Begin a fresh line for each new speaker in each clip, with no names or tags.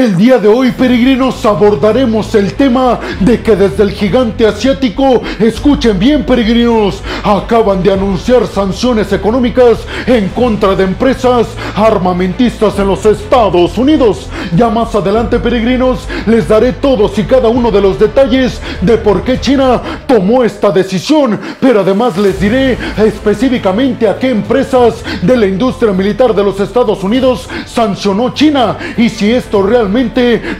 El día de hoy, peregrinos, abordaremos el tema de que desde el gigante asiático, escuchen bien, peregrinos, acaban de anunciar sanciones económicas en contra de empresas armamentistas en los Estados Unidos. Ya más adelante, peregrinos, les daré todos y cada uno de los detalles de por qué China tomó esta decisión, pero además les diré específicamente a qué empresas de la industria militar de los Estados Unidos sancionó China y si esto realmente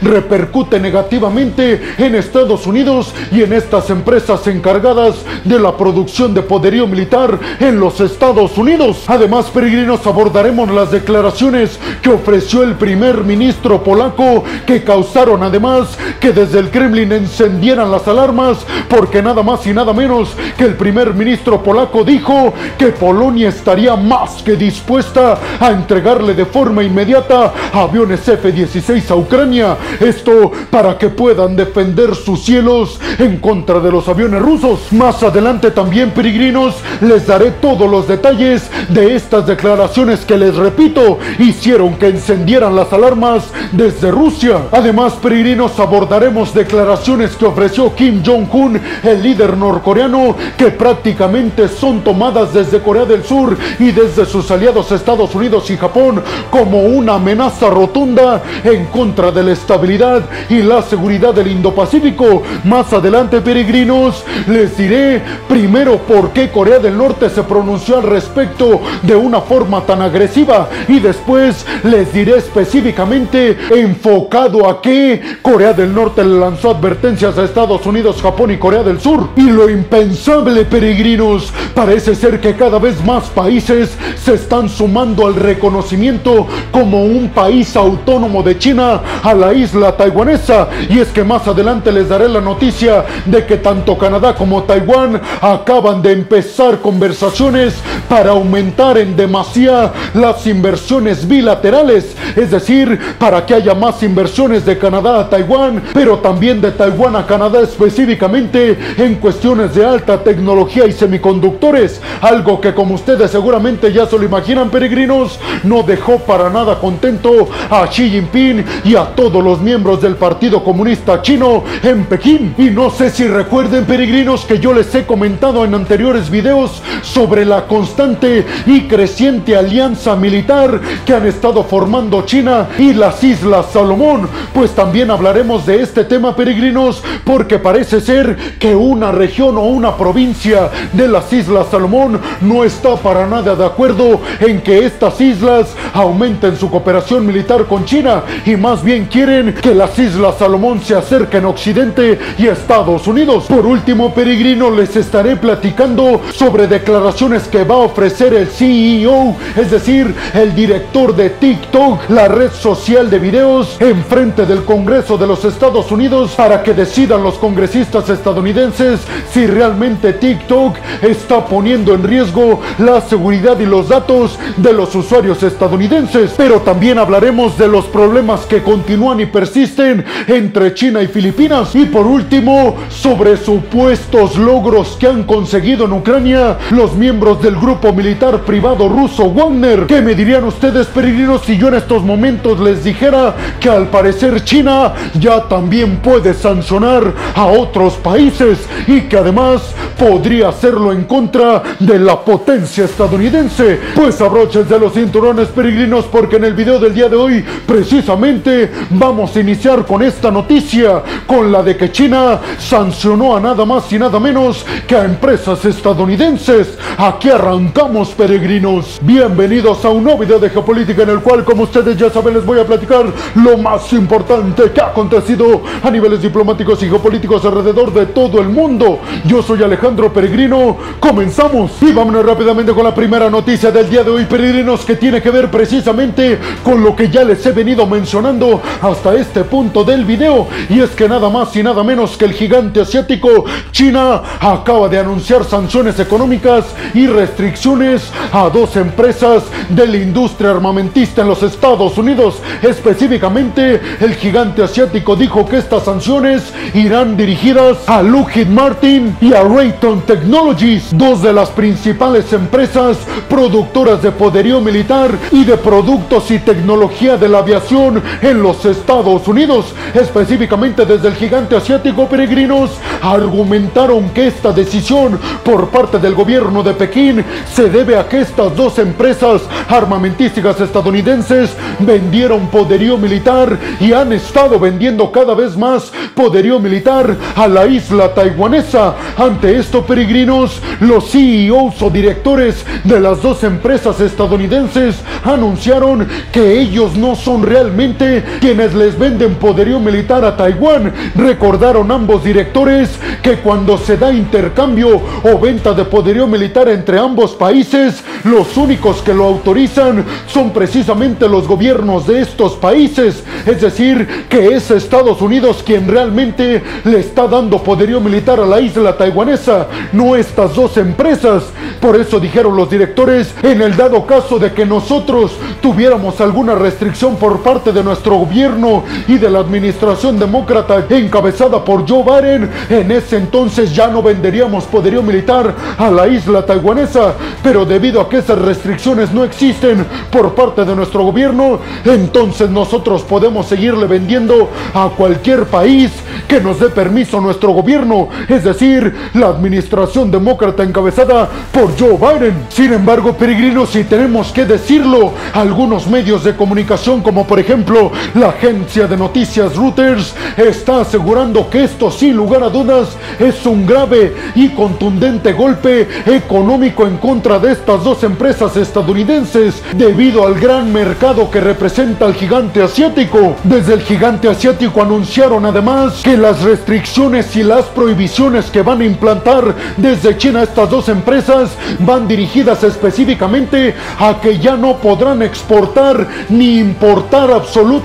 repercute negativamente en Estados Unidos y en estas empresas encargadas de la producción de poderío militar en los Estados Unidos. Además, peregrinos, abordaremos las declaraciones que ofreció el primer ministro polaco que causaron además que desde el Kremlin encendieran las alarmas porque nada más y nada menos que el primer ministro polaco dijo que Polonia estaría más que dispuesta a entregarle de forma inmediata aviones F-16 a Ucrania. Esto para que puedan defender sus cielos en contra de los aviones rusos. Más adelante también, peregrinos, les daré todos los detalles de estas declaraciones que les repito, hicieron que encendieran las alarmas desde Rusia. Además, peregrinos, abordaremos declaraciones que ofreció Kim Jong-un, el líder norcoreano, que prácticamente son tomadas desde Corea del Sur y desde sus aliados Estados Unidos y Japón como una amenaza rotunda en contra de la estabilidad y la seguridad del Indo-Pacífico. Más adelante, peregrinos, les diré primero por qué Corea del Norte se pronunció al respecto de una forma tan agresiva y después les diré específicamente enfocado a qué Corea del Norte le lanzó advertencias a Estados Unidos, Japón y Corea del Sur. Y lo impensable, peregrinos, parece ser que cada vez más países se están sumando al reconocimiento como un país autónomo de China a la isla taiwanesa. Y es que más adelante les daré la noticia de que tanto Canadá como Taiwán acaban de empezar conversaciones para aumentar en demasía las inversiones bilaterales. Es decir, para que haya más inversiones de Canadá a Taiwán, pero también de Taiwán a Canadá específicamente en cuestiones de alta tecnología y semiconductores. Algo que como ustedes seguramente ya se lo imaginan peregrinos, no dejó para nada contento a Xi Jinping y a todos los miembros del Partido Comunista Chino en Pekín. Y no sé si recuerden peregrinos que yo les he comentado en anteriores videos sobre la constante y creciente alianza militar que han estado formando China y las Islas Salomón. Pues también hablaremos de este tema peregrinos porque parece ser que una región o una provincia de las Islas Salomón no está para nada de acuerdo en que estas islas aumenten su cooperación militar con China y más bien quieren que las Islas Salomón se acerquen a Occidente y Estados Unidos. Por último, peregrino, les estaré platicando sobre declaraciones que va a ofrecer el CEO, es decir, el director de TikTok, la red social de videos, en frente del Congreso de los Estados Unidos para que decidan los congresistas estadounidenses si realmente TikTok está poniendo en riesgo la seguridad y los datos de los usuarios estadounidenses. Pero también hablaremos de los problemas que continúan y persisten entre China y Filipinas. Y por último, sobre supuestos logros que han conseguido en Ucrania los miembros del grupo militar privado ruso Wagner. ¿Qué me dirían ustedes, peregrinos, si yo en estos momentos les dijera que al parecer China ya también puede sancionar a otros países y que además podría hacerlo en contra de la potencia estadounidense? Pues de los cinturones peregrinos porque en el video del día de hoy precisamente vamos a iniciar con esta noticia, con la de que China sancionó a nada más y nada menos que a empresas estadounidenses. Aquí arrancamos, peregrinos. Bienvenidos a un nuevo video de geopolítica en el cual, como ustedes ya saben, les voy a platicar lo más importante que ha acontecido a niveles diplomáticos y geopolíticos alrededor de todo el mundo. Yo soy Alejandro Peregrino. Comenzamos y vámonos rápidamente con la primera noticia del día de hoy, peregrinos, que tiene que ver precisamente con lo que ya les he venido mencionando hasta este punto del video y es que nada más y nada menos que el gigante asiático China acaba de anunciar sanciones económicas y restricciones a dos empresas de la industria armamentista en los Estados Unidos. Específicamente, el gigante asiático dijo que estas sanciones irán dirigidas a Lockheed Martin y a Raytheon Technologies, dos de las principales empresas productoras de poderío militar y de productos y tecnología de la aviación los Estados Unidos, específicamente desde el gigante asiático peregrinos, argumentaron que esta decisión por parte del gobierno de Pekín se debe a que estas dos empresas armamentísticas estadounidenses vendieron poderío militar y han estado vendiendo cada vez más poderío militar a la isla taiwanesa. Ante esto, peregrinos, los CEOs o directores de las dos empresas estadounidenses anunciaron que ellos no son realmente quienes les venden poderío militar a Taiwán. Recordaron ambos directores que cuando se da intercambio o venta de poderío militar entre ambos países, los únicos que lo autorizan son precisamente los gobiernos de estos países. Es decir, que es Estados Unidos quien realmente le está dando poderío militar a la isla taiwanesa, no estas dos empresas. Por eso dijeron los directores, en el dado caso de que nosotros tuviéramos alguna restricción por parte de nuestro gobierno y de la administración demócrata encabezada por Joe Biden, en ese entonces ya no venderíamos poderío militar a la isla taiwanesa. Pero debido a que esas restricciones no existen por parte de nuestro gobierno, entonces nosotros podemos seguirle vendiendo a cualquier país que nos dé permiso nuestro gobierno, es decir, la administración demócrata encabezada por Joe Biden. Sin embargo, peregrinos, si tenemos que decirlo, algunos medios de comunicación, como por ejemplo la agencia de noticias Reuters, está asegurando que esto sin lugar a dudas es un grave y contundente golpe económico en contra de estas dos empresas estadounidenses debido al gran mercado que representa el gigante asiático. Desde el gigante asiático anunciaron además que las restricciones y las prohibiciones que van a implantar desde China estas dos empresas van dirigidas específicamente a que ya no podrán exportar ni importar absolutamente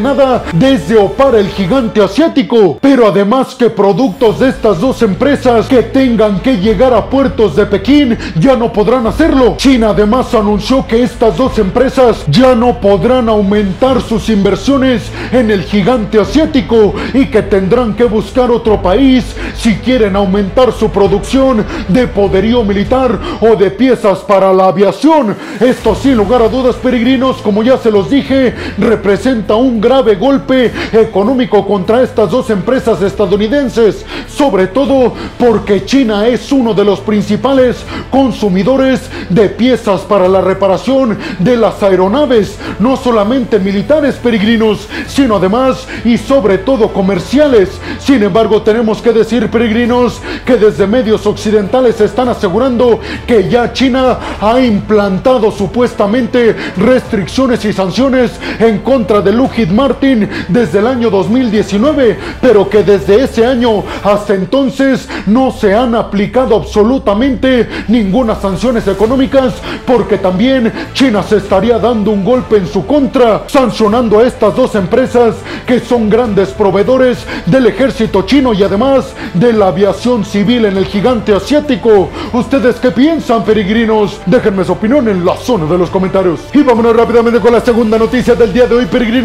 nada desde o para el gigante asiático. Pero además que productos de estas dos empresas que tengan que llegar a puertos de Pekín ya no podrán hacerlo. China además anunció que estas dos empresas ya no podrán aumentar sus inversiones en el gigante asiático y que tendrán que buscar otro país si quieren aumentar su producción de poderío militar o de piezas para la aviación. Esto sin lugar a dudas, peregrinos, como ya se los dije, representa un grave golpe económico contra estas dos empresas estadounidenses, sobre todo porque China es uno de los principales consumidores de piezas para la reparación de las aeronaves, no solamente militares peregrinos, sino además y sobre todo comerciales. Sin embargo, tenemos que decir, peregrinos, que desde medios occidentales están asegurando que ya China ha implantado supuestamente restricciones y sanciones en contra de Lockheed Martin desde el año 2019, pero que desde ese año hasta entonces no se han aplicado absolutamente ninguna sanciones económicas porque también China se estaría dando un golpe en su contra, sancionando a estas dos empresas que son grandes proveedores del ejército chino y además de la aviación civil en el gigante asiático. ¿Ustedes qué piensan, peregrinos? Déjenme su opinión en la zona de los comentarios. Y vámonos rápidamente con la segunda noticia del día de hoy, peregrinos,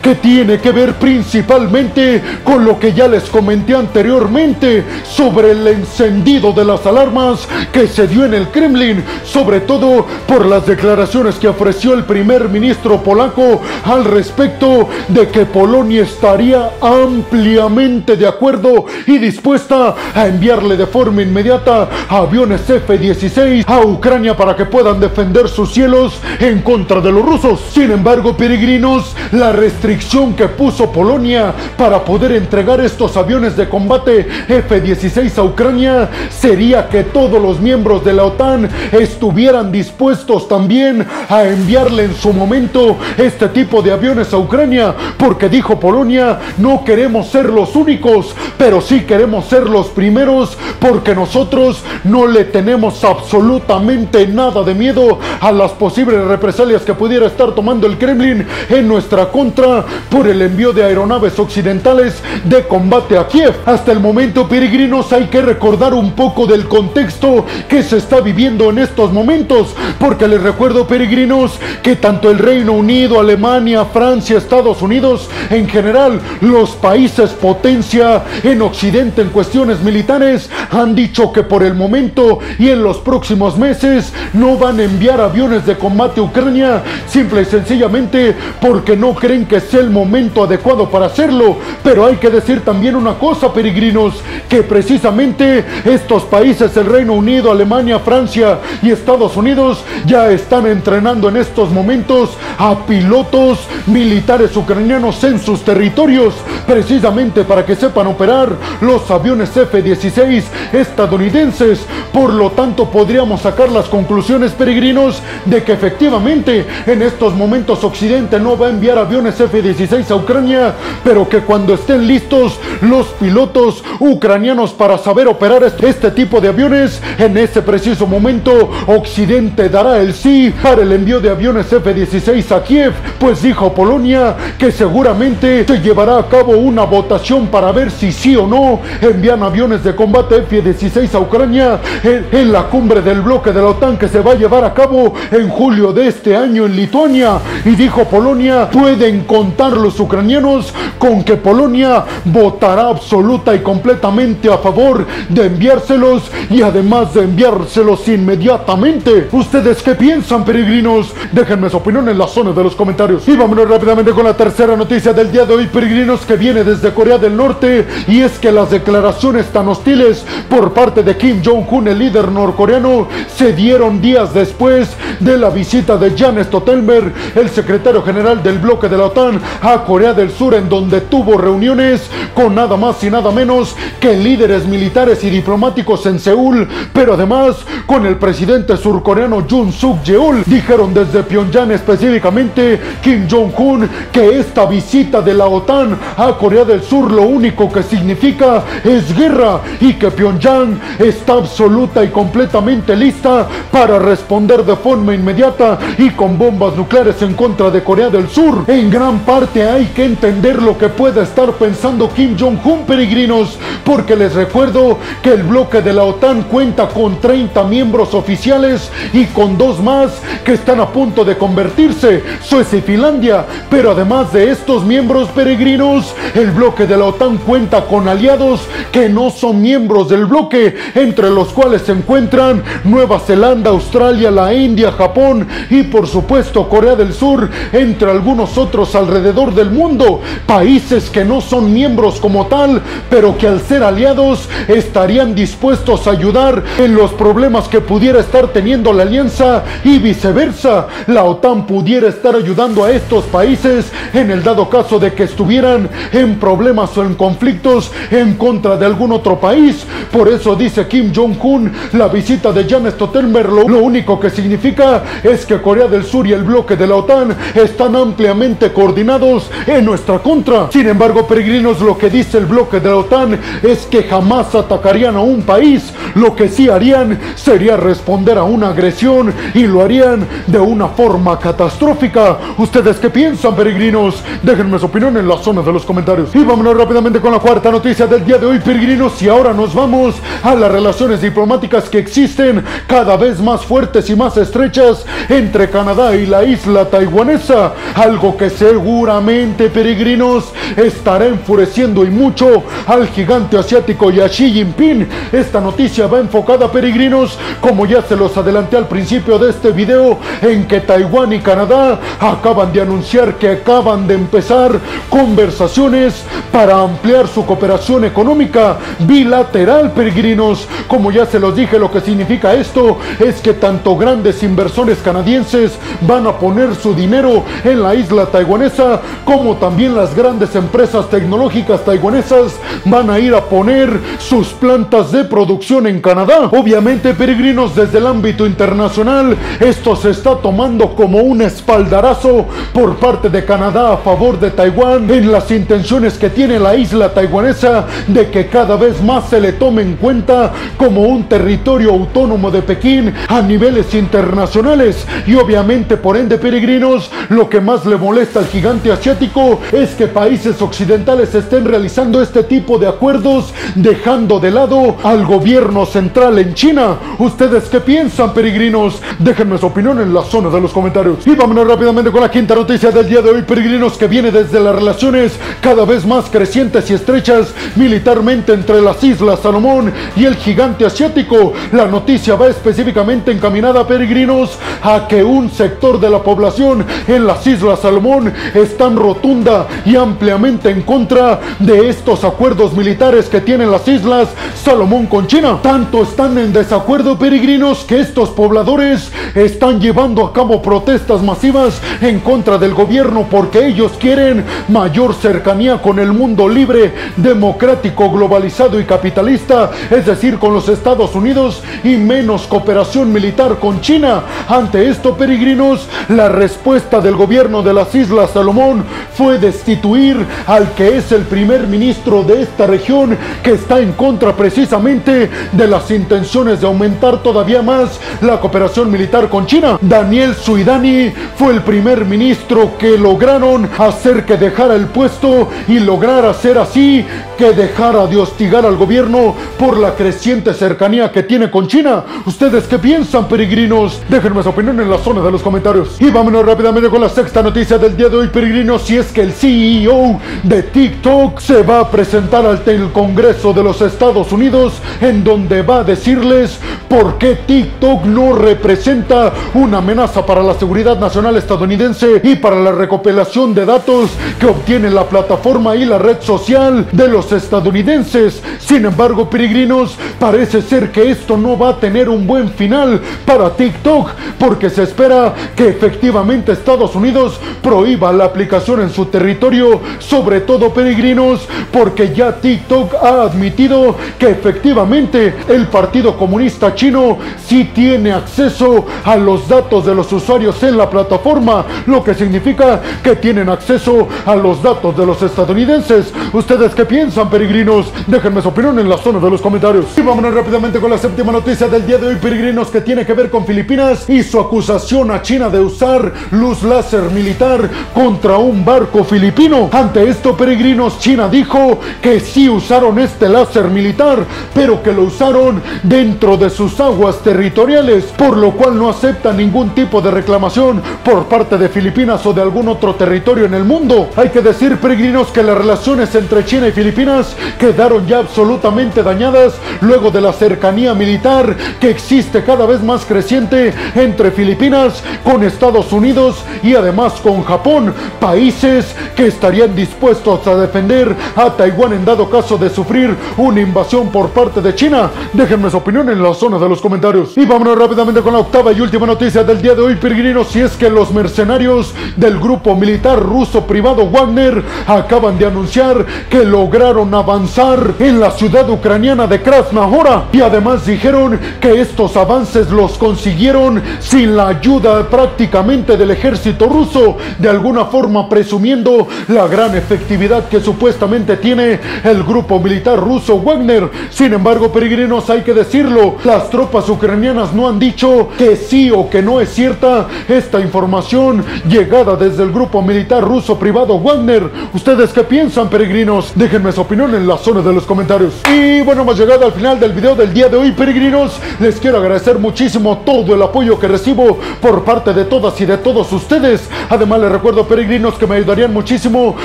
que tiene que ver principalmente con lo que ya les comenté anteriormente sobre el encendido de las alarmas que se dio en el Kremlin, sobre todo por las declaraciones que ofreció el primer ministro polaco al respecto de que Polonia estaría ampliamente de acuerdo y dispuesta a enviarle de forma inmediata aviones F-16 a Ucrania para que puedan defender sus cielos en contra de los rusos. Sin embargo, peregrinos, la restricción que puso Polonia para poder entregar estos aviones de combate F-16 a Ucrania sería que todos los miembros de la OTAN estuvieran dispuestos también a enviarle en su momento este tipo de aviones a Ucrania, porque dijo Polonia, no queremos ser los únicos, pero sí queremos ser los primeros, porque nosotros no le tenemos absolutamente nada de miedo a las posibles represalias que pudiera estar tomando el Kremlin en nuestra contra por el envío de aeronaves occidentales de combate a Kiev. Hasta el momento, peregrinos, hay que recordar un poco del contexto que se está viviendo en estos momentos, porque les recuerdo, peregrinos, que tanto el Reino Unido, Alemania, Francia, Estados Unidos, en general, los países potencia en Occidente en cuestiones militares, han dicho que por el momento y en los próximos meses no van a enviar aviones de combate a Ucrania, simple y sencillamente porque no creen que sea el momento adecuado para hacerlo. Pero hay que decir también una cosa, peregrinos, que precisamente estos países, el Reino Unido, Alemania, Francia y Estados Unidos, ya están entrenando en estos momentos a pilotos militares ucranianos en sus territorios, precisamente para que sepan operar los aviones F-16 estadounidenses. Por lo tanto, podríamos sacar las conclusiones, peregrinos, de que efectivamente en estos momentos Occidente no va a enviar aviones F-16 a Ucrania, pero que cuando estén listos los pilotos ucranianos para saber operar este tipo de aviones, en ese preciso momento Occidente dará el sí para el envío de aviones F-16 a Kiev, pues dijo Polonia que seguramente se llevará a cabo una votación para ver si sí o no envían aviones de combate F-16 a Ucrania en, la cumbre del bloque de la OTAN que se va a llevar a cabo en julio de este año en Lituania. Y dijo Polonia, pueden contar los ucranianos con que Polonia votará absoluta y completamente a favor de enviárselos y además de enviárselos inmediatamente. ¿Ustedes qué piensan, peregrinos? Déjenme su opinión en la zona de los comentarios. Y vámonos rápidamente con la tercera noticia del día de hoy, peregrinos, que viene desde Corea del Norte y es que las declaraciones tan hostiles por parte de Kim Jong-un, el líder norcoreano, se dieron días después de la visita de Jan Stoltenberg, el secretario general del bloque de la OTAN, a Corea del Sur, en donde tuvo reuniones con nada más y nada menos que líderes militares y diplomáticos en Seúl, pero además con el presidente surcoreano Jun Suk Yeol. Dijeron desde Pyongyang específicamente Kim Jong-un que esta visita de la OTAN a Corea del Sur lo único que significa es guerra y que Pyongyang está absoluta y completamente lista para responder de forma inmediata y con bombas nucleares en contra de Corea del Sur. En gran parte hay que entender lo que puede estar pensando Kim Jong-un, peregrinos, porque les recuerdo que el bloque de la OTAN cuenta con 30 miembros oficiales y con dos más que están a punto de convertirse, Suecia y Finlandia. Pero además de estos miembros peregrinos, el bloque de la OTAN cuenta con aliados que no son miembros del bloque, entre los cuales se encuentran Nueva Zelanda, Australia, la India, Japón y por supuesto Corea del Sur, entre algunos otros alrededor del mundo, países que no son miembros como tal, pero que al ser aliados estarían dispuestos a ayudar en los problemas que pudiera estar teniendo la alianza y viceversa. La OTAN pudiera estar ayudando a estos países en el dado caso de que estuvieran en problemas o en conflictos en contra de algún otro país. Por eso dice Kim Jong-un, la visita de Jan Stoltenberg lo, lo único que significa es que Corea del Sur y el bloque de la OTAN están ampliamente coordinados en nuestra contra. Sin embargo, peregrinos, lo que dice el bloque de la OTAN es que jamás atacarían a un país. Lo que sí harían sería responder a una agresión y lo harían de una forma catastrófica. ¿Ustedes qué piensan, peregrinos? Déjenme su opinión en la zona de los comentarios. Y vámonos rápidamente con la cuarta noticia del día de hoy, peregrinos. Y ahora nos vamos a las relaciones diplomáticas que existen cada vez más fuertes y más estrechas entre Canadá y la isla taiwanesa. Algo que seguramente, peregrinos, estará enfureciendo y mucho al gigante asiático y a Xi Jinping. Esta noticia va enfocada, peregrinos, como ya se los adelanté al principio de este video, en que Taiwán y Canadá acaban de anunciar que acaban de empezar conversaciones para ampliar su cooperación económica bilateral, peregrinos. Como ya se los dije, lo que significa esto es que tanto grandes inversores canadienses van a poner su dinero en la isla taiwanesa, como también las grandes empresas tecnológicas taiwanesas van a ir a poner sus plantas de producción en Canadá. Obviamente, peregrinos, desde el ámbito internacional, esto se está tomando como un espaldarazo por parte de Canadá a favor de Taiwán en las intenciones que tiene la isla taiwanesa de que cada vez más se le tome en cuenta como un territorio autónomo de Pekín a niveles internacionales y obviamente por ende peregrinos lo que más le molesta al gigante asiático es que países occidentales estén realizando este tipo de acuerdos dejando de lado al gobierno central en China. ¿Ustedes qué piensan peregrinos? Déjenme su opinión en la zona de los comentarios. Y vámonos rápidamente con la quinta noticia del día de hoy peregrinos que viene desde las relaciones cada vez más crecientes y estrechas militarmente entre las islas Salomón y el gigante asiático. La noticia va específicamente encaminada peregrinos a que un sector de la población en las islas Salomón Salomón están rotunda y ampliamente en contra de estos acuerdos militares que tienen las islas Salomón con China. Tanto están en desacuerdo peregrinos que estos pobladores están llevando a cabo protestas masivas en contra del gobierno porque ellos quieren mayor cercanía con el mundo libre, democrático, globalizado y capitalista, es decir, con los Estados Unidos y menos cooperación militar con China. Ante esto, peregrinos, la respuesta del gobierno de las Islas Salomón fue destituir al que es el primer ministro de esta región que está en contra precisamente de las intenciones de aumentar todavía más la cooperación militar con China. Daniel Suidani fue el primer ministro que lograron hacer que dejara el puesto y lograr hacer así que dejara de hostigar al gobierno por la creciente cercanía que tiene con China. ¿Ustedes qué piensan, peregrinos? Déjenme su opinión en la zona de los comentarios. Y vámonos rápidamente con la sexta noticia del día de hoy, peregrinos. Si es que el CEO de TikTok se va a presentar ante el Congreso de los Estados Unidos, en donde va a decirles por qué TikTok no representa una amenaza para la seguridad nacional estadounidense y para la recopilación de datos que obtiene la plataforma y la red social de los estadounidenses. Sin embargo, peregrinos, parece ser que esto no va a tener un buen final para TikTok, porque se espera que efectivamente Estados Unidos prohíba la aplicación en su territorio, sobre todo peregrinos, porque ya TikTok ha admitido que efectivamente el Partido Comunista Chino sí tiene acceso a los datos de los usuarios en la plataforma, lo que significa que tienen acceso a los datos de los estadounidenses. ¿Ustedes qué piensan? peregrinos? Déjenme su opinión en la zona de los comentarios. Y vámonos rápidamente con la séptima noticia del día de hoy, peregrinos, que tiene que ver con Filipinas y su acusación a China de usar luz láser militar contra un barco filipino. Ante esto, peregrinos, China dijo que sí usaron este láser militar, pero que lo usaron dentro de sus aguas territoriales, por lo cual no acepta ningún tipo de reclamación por parte de Filipinas o de algún otro territorio en el mundo. Hay que decir, peregrinos, que las relaciones entre China y Filipinas quedaron ya absolutamente dañadas luego de la cercanía militar que existe cada vez más creciente entre Filipinas con Estados Unidos y además con Japón, países que estarían dispuestos a defender a Taiwán en dado caso de sufrir una invasión por parte de China. Déjenme su opinión en la zona de los comentarios. Y vámonos rápidamente con la octava y última noticia del día de hoy, peregrinos, si es que los mercenarios del grupo militar ruso privado Wagner acaban de anunciar que lograron avanzar en la ciudad ucraniana de Krasnahora y además dijeron que estos avances los consiguieron sin la ayuda prácticamente del ejército ruso, de alguna forma presumiendo la gran efectividad que supuestamente tiene el grupo militar ruso Wagner. Sin embargo, peregrinos, hay que decirlo, las tropas ucranianas no han dicho que sí o que no es cierta esta información llegada desde el grupo militar ruso privado Wagner. ¿Ustedes qué piensan, peregrinos? Déjenme su opinión en la zona de los comentarios. Y bueno, hemos llegado al final del video del día de hoy, peregrinos. Les quiero agradecer muchísimo todo el apoyo que recibo por parte de todas y de todos ustedes. Además, les recuerdo, peregrinos, que me ayudarían muchísimo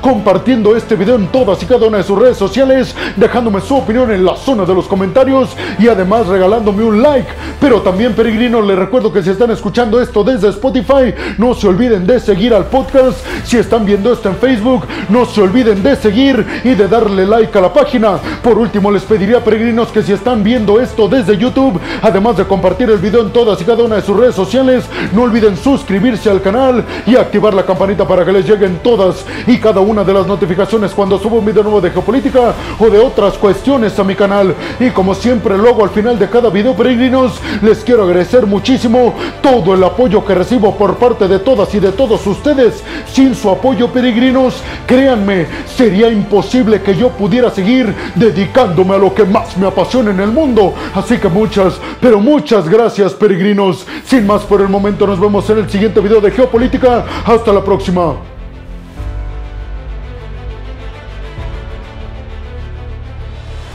compartiendo este video en todas y cada una de sus redes sociales, dejándome su opinión en la zona de los comentarios y además regalándome un like. Pero también, peregrinos, les recuerdo que si están escuchando esto desde Spotify, no se olviden de seguir al podcast. Si están viendo esto en Facebook, no se olviden de seguir y de darle like a la página. Por último, les pediría peregrinos que si están viendo esto desde YouTube, además de compartir el video en todas y cada una de sus redes sociales, no olviden suscribirse al canal y la campanita para que les lleguen todas y cada una de las notificaciones cuando subo un video nuevo de geopolítica o de otras cuestiones a mi canal. Y como siempre luego al final de cada video, peregrinos, les quiero agradecer muchísimo todo el apoyo que recibo por parte de todas y de todos ustedes. Sin su apoyo, peregrinos, créanme, sería imposible que yo pudiera seguir dedicándome a lo que más me apasiona en el mundo. Así que muchas, pero muchas gracias peregrinos. Sin más por el momento nos vemos en el siguiente video de Geopolítica. Hasta la próxima.